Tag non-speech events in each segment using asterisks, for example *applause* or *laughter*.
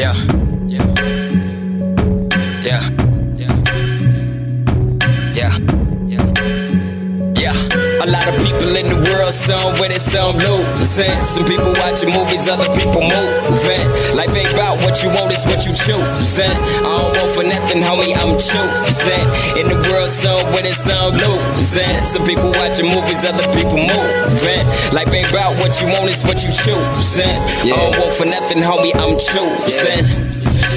Yeah. Yeah. Yeah. Yeah. Yeah. Yeah. A lot of people in the world, some with it, some losing. Some people watching movies, other people moving. Life ain't about what you want, it's what you choosing. I don't want for nothing, homie, I'm choosing. In the world, some with it, some losing. Some people watching movies, other people moving. Life ain't about what you want, it's what you choosing. I don't want for nothing, homie, I'm choosing.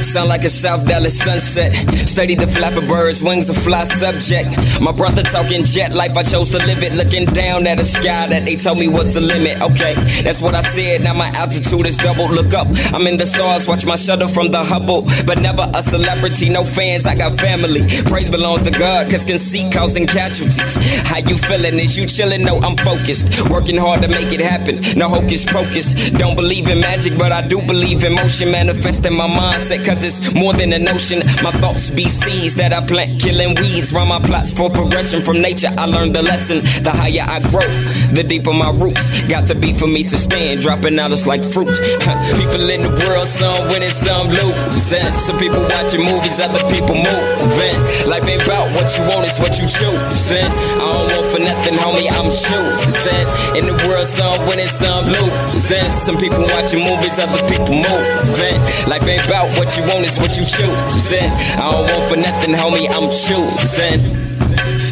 Sound like a South Dallas sunset. Study the flapper birds, wings a fly subject. My brother talking jet life, I chose to live it. Looking down at a sky that they told me was the limit. Okay, that's what I said. Now my altitude is double. Look up, I'm in the stars, watch my shuttle from the Hubble. But never a celebrity, no fans, I got family. Praise belongs to God, cause conceit causing casualties. How you feeling? Is you chilling? No, I'm focused. Working hard to make it happen. No hocus pocus. Don't believe in magic, but I do believe in motion. Manifesting my mindset, cause it's more than a notion. My thoughts be seeds that I plant, killing weeds. Run my plots for progression from nature. I learned the lesson. The higher I grow, the deeper my roots. Got to be for me to stand. Dropping out is like fruit. *laughs* People in the world, some winning, some losing. Some people watching movies, other people moving. Life ain't about what you want, it's what you choosing. I don't want for nothing, homie, I'm choosing. In the world, some winning, some losing. Some people watching movies, other people moving. Life ain't about what you want, it's what you choosing. I don't want for nothing, homie, I'm choosing.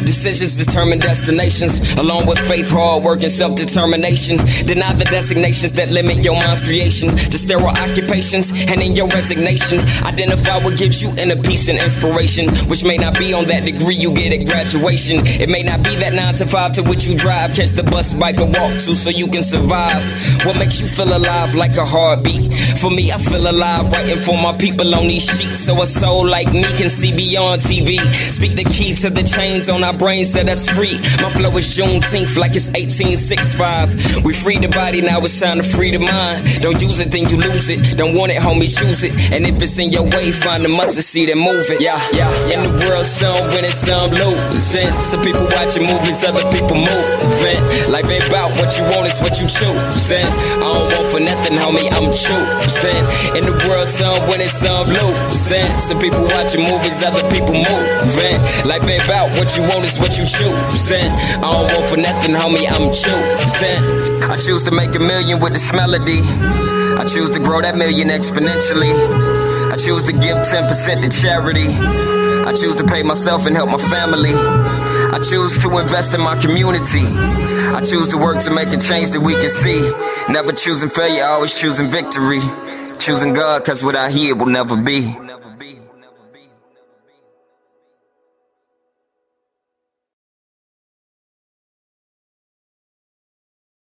Decisions determine destinations, along with faith, hard work, and self determination. Deny the designations that limit your mind's creation to sterile occupations, and in your resignation, identify what gives you inner peace and inspiration, which may not be on that degree you get at graduation. It may not be that 9 to 5 to which you drive, catch the bus, bike, or walk to so you can survive. What makes you feel alive like a heartbeat? For me, I feel alive writing for my people on these sheets, so a soul like me can see beyond TV. Speak the key to the chains on our brains set us free. My flow is Juneteenth like it's 1865. We free the body, now it's time to free the mind. Don't use it, then you lose it. Don't want it, homie, choose it. And if it's in your way, find the mustard seed and move it. Yeah, yeah, yeah. In the world, some winning, some losing. Some people watching movies, other people moving. Life ain't about what you want, it's what you choosing. I don't want for nothing, homie, I'm choosing. In the world, some winning, some losing. Some people watching movies, other people moving. Life ain't about what you want, it's what you choosing. I don't want for nothing, homie, I'm choosing. I choose to make a million with this melody. I choose to grow that million exponentially. I choose to give 10% to charity. I choose to pay myself and help my family. I choose to invest in my community. I choose to work to make a change that we can see. Never choosing failure, always choosing victory. Choosing God, cause what I hear will never be.